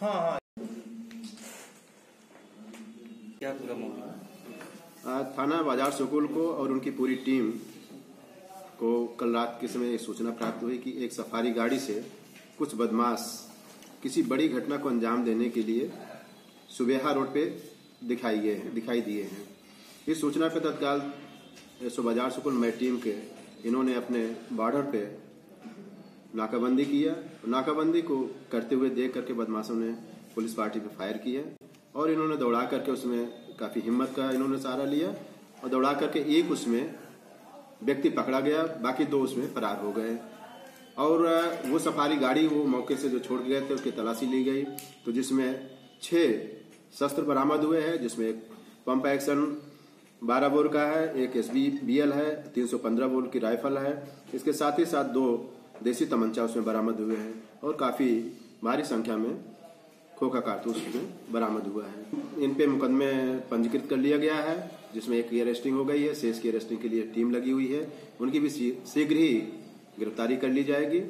हाँ हाँ। थाना बाज़ार सुकुल को और उनकी पूरी टीम को कल रात के समय एक सूचना प्राप्त हुई कि एक सफारी गाड़ी से कुछ बदमाश किसी बड़ी घटना को अंजाम देने के लिए सुबेहा रोड पे दिखाई गए दिखाई दिए हैं। इस सूचना पे तत्काल बाज़ार सुकुल में टीम के इन्होंने अपने बॉर्डर पे नाकाबंदी किया नाकाबंदी को करते हुए देख करके बदमाशों ने पुलिस पार्टी पे फायर किया और इन्होंने दौड़ा करके उसमें काफ़ी हिम्मत का इन्होंने सहारा लिया और दौड़ा करके एक उसमें व्यक्ति पकड़ा गया, बाकी दो उसमें फरार हो गए। और वो सफारी गाड़ी वो मौके से जो छोड़ गए थे, उसकी तलाशी ली गई। तो जिसमें छह शस्त्र बरामद हुए हैं, जिसमें एक पंप एक्शन बारह बोर का है, एक एस बी एल है, तीन सौ पंद्रह बोर की राइफल है। इसके साथ ही साथ दो देसी तमंचा उसमें बरामद हुए हैं और काफ़ी भारी संख्या में खोखा कारतूस उसमें बरामद हुआ है। इन पे मुकदमे पंजीकृत कर लिया गया है, जिसमें एक की अरेस्टिंग हो गई है, शेष की अरेस्टिंग के लिए टीम लगी हुई है। उनकी भी शीघ्र ही गिरफ्तारी कर ली जाएगी।